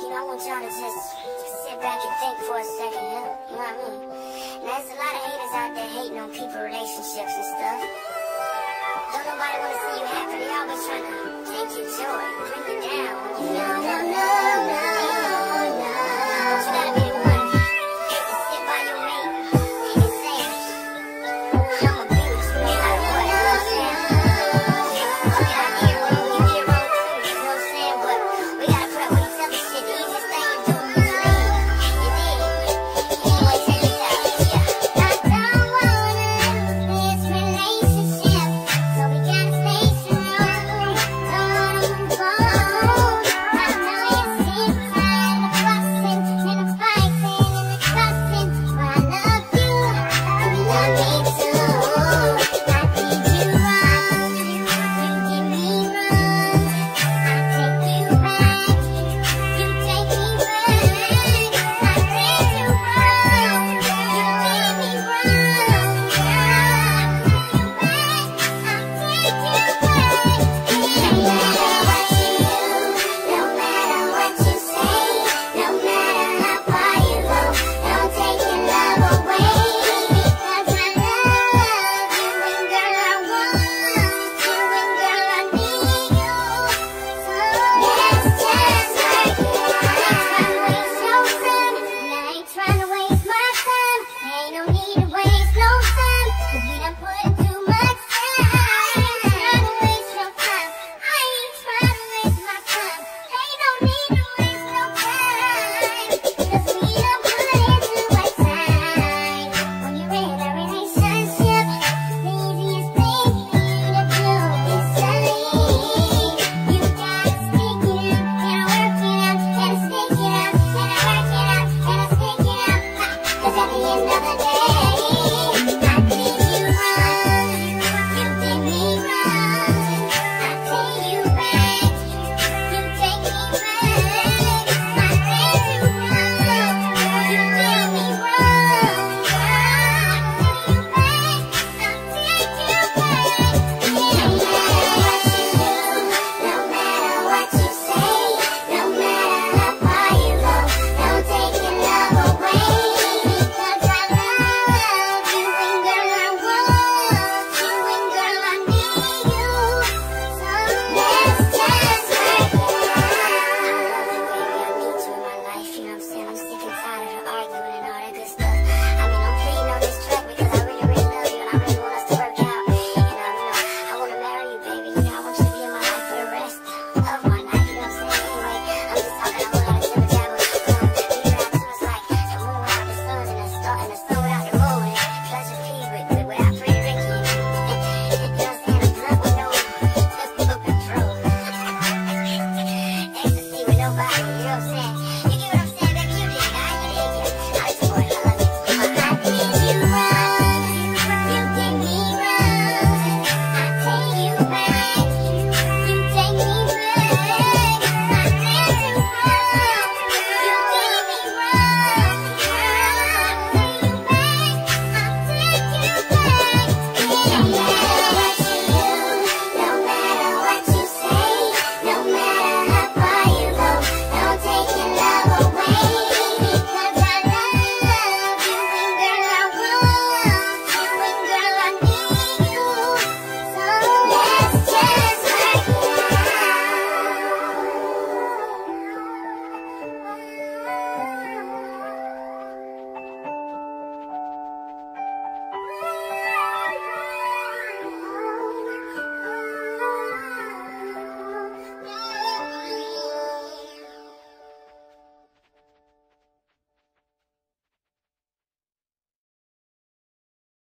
you know, I want y'all to just sit back and think for a second, you know, you know what I mean? Now, there's a lot of haters out there hating on people relationships and stuff. Don't nobody want to see you happy. They always trying to take your joy, bring you down. No, no, no, no.